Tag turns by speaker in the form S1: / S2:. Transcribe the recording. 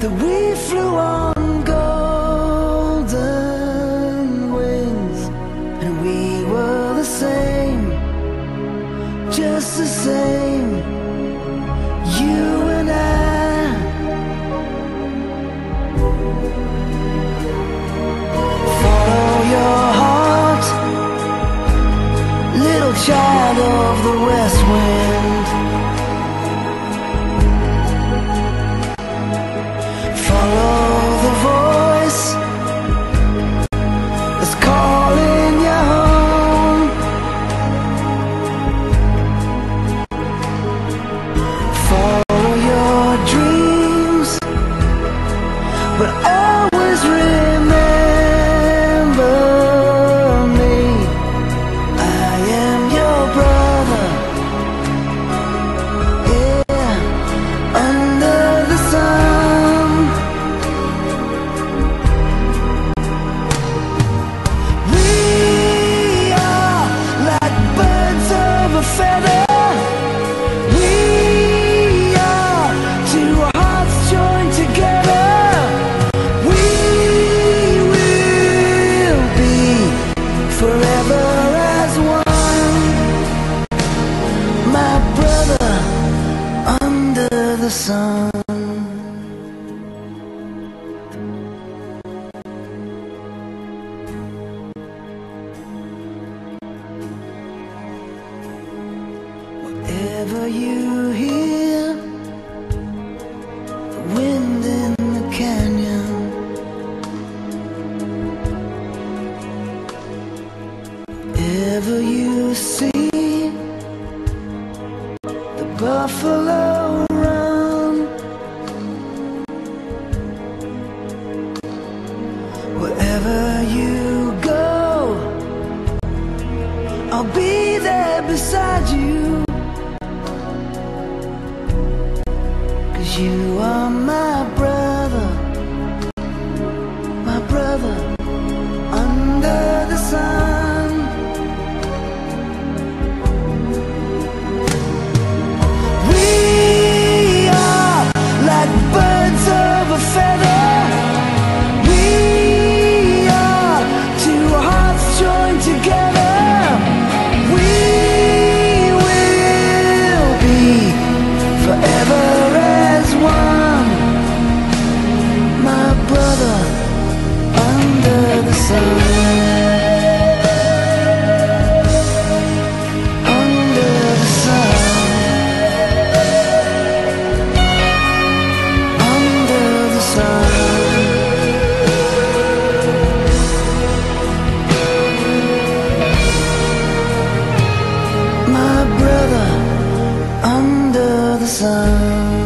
S1: that we flew on. the sun. Whatever you hear The wind in the canyon. Whatever you see The buffalo you are my brother, my brother under the sun. love.